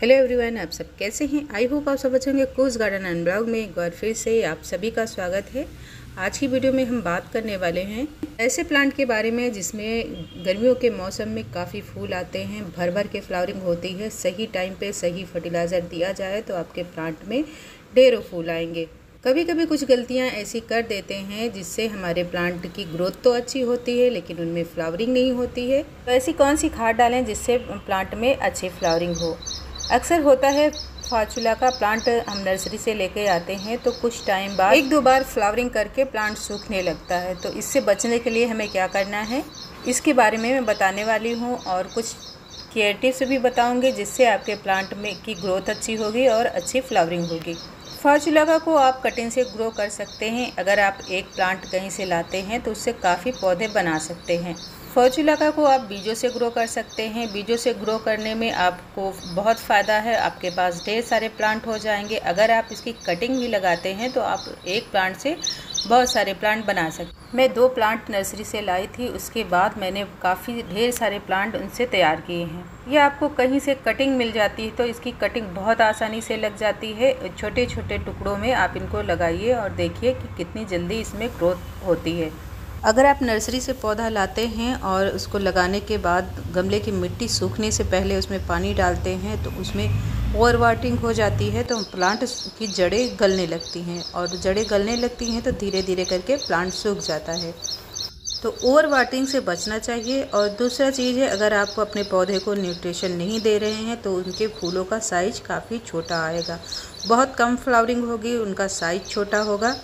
Hello everyone आप सब कैसे हैं? आई होप आप सब अच्छे होंगे। कोस गार्डन एंड ब्लॉग में एक बार फिर से आप सभी का स्वागत है। आज की वीडियो में हम बात करने वाले हैं ऐसे प्लांट के बारे में जिसमें गर्मियों के मौसम में काफ़ी फूल आते हैं भर भर के फ्लावरिंग होती है। सही टाइम पे सही फर्टिलाइज़र दिया जाए तो आपके प्लांट में ढेरों फूल आएँगे। कभी कभी कुछ गलतियाँ ऐसी कर देते हैं जिससे हमारे प्लांट की ग्रोथ तो अच्छी होती है, लेकिन उनमें फ्लावरिंग नहीं होती है। तो ऐसी कौन सी खाद डालें जिससे प्लांट में अच्छी फ्लावरिंग हो? अक्सर होता है, फाचुला का प्लांट हम नर्सरी से लेके आते हैं तो कुछ टाइम बाद एक दो बार फ्लावरिंग करके प्लांट सूखने लगता है तो इससे बचने के लिए हमें क्या करना है? इसके बारे में मैं बताने वाली हूँ और कुछ केयर टिप्स भी बताऊँगी, जिससे आपके प्लांट में की ग्रोथ अच्छी होगी और अच्छी फ्लावरिंग होगी। फाचुलागा को आप कटिंग से ग्रो कर सकते हैं, अगर आप एक प्लांट कहीं से लाते हैं तो उससे काफ़ी पौधे बना सकते हैं। फॉर्चुलाका को आप बीजों से ग्रो कर सकते हैं। बीजों से ग्रो करने में आपको बहुत फ़ायदा है। आपके पास ढेर सारे प्लांट हो जाएँगे। अगर आप इसकी कटिंग भी लगाते हैं तो आप एक प्लांट से बहुत सारे प्लांट बना सकते मैं दो प्लांट नर्सरी से लाई थी। उसके बाद मैंने काफ़ी ढेर सारे प्लांट उनसे तैयार किए हैं। ये आपको कहीं से कटिंग मिल जाती है तो इसकी कटिंग बहुत आसानी से लग जाती है। छोटे छोटे टुकड़ों में आप इनको लगाइए और देखिए कि कितनी जल्दी इसमें ग्रोथ होती है। अगर आप नर्सरी से पौधा लाते हैं और उसको लगाने के बाद गमले की मिट्टी सूखने से पहले उसमें पानी डालते हैं तो उसमें ओवर वाटिंग हो जाती है तो प्लांट की जड़ें गलने लगती हैं। और जड़ें गलने लगती हैं तो धीरे धीरे करके प्लांट सूख जाता है। तो ओवर वाटिंग से बचना चाहिए। और दूसरा चीज़ है, अगर आप अपने पौधे को न्यूट्रिशन नहीं दे रहे हैं तो उनके फूलों का साइज़ काफ़ी छोटा आएगा। बहुत कम फ्लावरिंग होगी, उनका साइज़ छोटा होगा।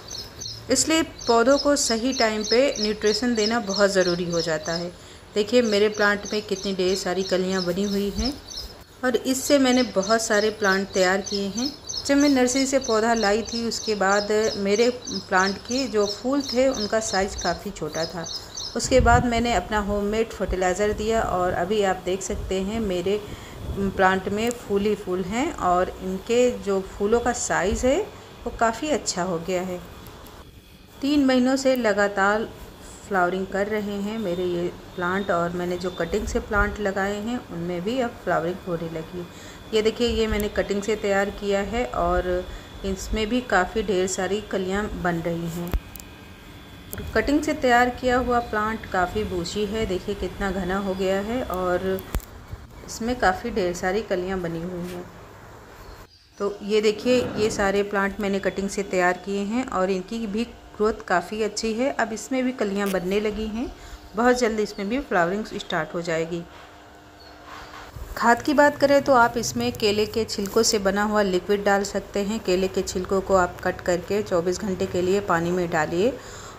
इसलिए पौधों को सही टाइम पे न्यूट्रिशन देना बहुत ज़रूरी हो जाता है। देखिए, मेरे प्लांट में कितनी ढेर सारी कलियाँ बनी हुई हैं और इससे मैंने बहुत सारे प्लांट तैयार किए हैं। जब मैं नर्सरी से पौधा लाई थी, उसके बाद मेरे प्लांट के जो फूल थे, उनका साइज़ काफ़ी छोटा था। उसके बाद मैंने अपना होममेड फर्टिलाइज़र दिया और अभी आप देख सकते हैं, मेरे प्लांट में फूल ही फूल हैं और इनके जो फूलों का साइज़ है, वो काफ़ी अच्छा हो गया है। तीन महीनों से लगातार फ्लावरिंग कर रहे हैं मेरे ये प्लांट और मैंने जो कटिंग से प्लांट लगाए हैं, उनमें भी अब फ्लावरिंग होने लगी ये देखिए, ये मैंने कटिंग से तैयार किया है और इसमें भी काफ़ी ढेर सारी कलियाँ बन रही हैं। और कटिंग से तैयार किया हुआ प्लांट काफ़ी बूशी है, देखिए कितना घना हो गया है और इसमें काफ़ी ढेर सारी कलियाँ बनी हुई हैं। तो ये देखिए, ये सारे प्लांट मैंने कटिंग से तैयार किए हैं और इनकी भी ग्रोथ काफ़ी अच्छी है। अब इसमें भी कलियाँ बनने लगी हैं। बहुत जल्द इसमें भी फ्लावरिंग स्टार्ट हो जाएगी। खाद की बात करें तो आप इसमें केले के छिलकों से बना हुआ लिक्विड डाल सकते हैं। केले के छिलकों को आप कट करके 24 घंटे के लिए पानी में डालिए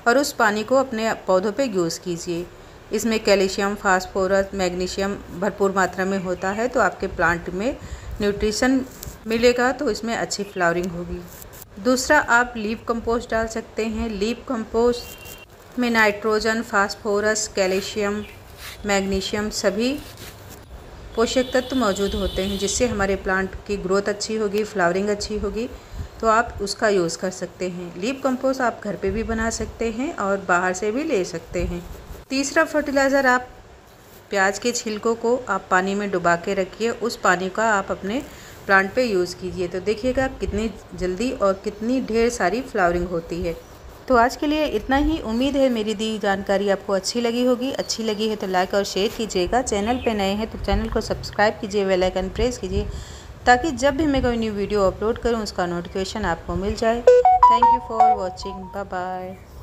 और उस पानी को अपने पौधों पे यूज़ कीजिए। इसमें कैल्शियम, फास्फोरस, मैग्नीशियम भरपूर मात्रा में होता है तो आपके प्लांट में न्यूट्रिशन मिलेगा तो इसमें अच्छी फ्लावरिंग होगी। दूसरा, आप लीप कंपोस्ट डाल सकते हैं। लीप कंपोस्ट में नाइट्रोजन, फास्फोरस, कैल्शियम, मैग्नीशियम सभी पोषक तत्व मौजूद होते हैं, जिससे हमारे प्लांट की ग्रोथ अच्छी होगी, फ्लावरिंग अच्छी होगी। तो आप उसका यूज़ कर सकते हैं। लीप कंपोस्ट आप घर पे भी बना सकते हैं और बाहर से भी ले सकते हैं। तीसरा, फर्टिलाइज़र आप प्याज के छिलकों को आप पानी में डुबा के रखिए। उस पानी का आप अपने प्लांट पे यूज़ कीजिए। तो देखिएगा कितनी जल्दी और कितनी ढेर सारी फ्लावरिंग होती है। तो आज के लिए इतना ही। उम्मीद है मेरी दी जानकारी आपको अच्छी लगी होगी। अच्छी लगी है तो लाइक और शेयर कीजिएगा। चैनल पे नए हैं तो चैनल को सब्सक्राइब कीजिए, बेल आइकन प्रेस कीजिए, ताकि जब भी मैं कोई न्यू वीडियो अपलोड करूँ, उसका नोटिफिकेशन आपको मिल जाए। Thank you for watching. Bye bye.